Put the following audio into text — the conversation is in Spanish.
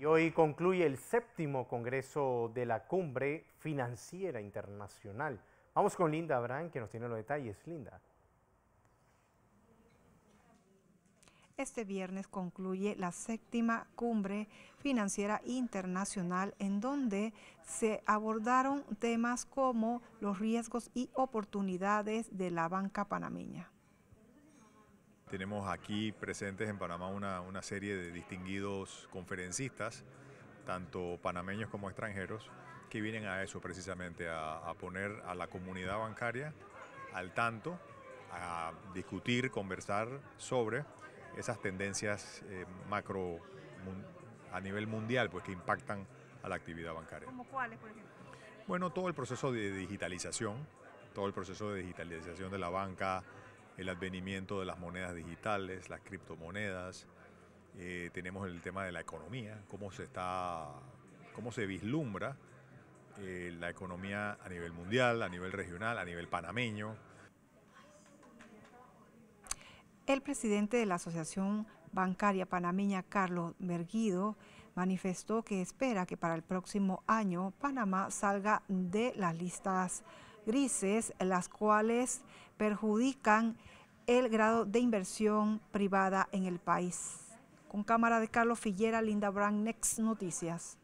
Y hoy concluye el séptimo Congreso de la Cumbre Financiera Internacional. Vamos con Linda Abraham, que nos tiene los detalles. Linda. Este viernes concluye la séptima cumbre financiera internacional en donde se abordaron temas como los riesgos y oportunidades de la banca panameña. Tenemos aquí presentes en Panamá una, serie de distinguidos conferencistas, tanto panameños como extranjeros, que vienen a eso precisamente, a, poner a la comunidad bancaria al tanto, a discutir, conversar sobre esas tendencias eh, macro a nivel mundial pues, que impactan a la actividad bancaria. ¿Como cuáles, por ejemplo? Bueno, todo el proceso de digitalización, todo el proceso de digitalización de la banca, el advenimiento de las monedas digitales, las criptomonedas, eh, tenemos el tema de la economía, cómo se está, cómo se vislumbra eh, la economía a nivel mundial, a nivel regional, a nivel panameño. El presidente de la Asociación Bancaria Panameña, Carlos Berguido, manifestó que espera que para el próximo año Panamá salga de las listas grises, las cuales perjudican el grado de inversión privada en el país. Con cámara de Carlos Fillera, Linda Brand, Next Noticias.